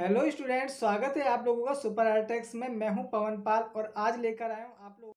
Hello students, स्वागत है आप लोगों का सुपर आर्टेक्स में। मैं हूँ पवन पाल और आज लेकर आया हूँ आप लोग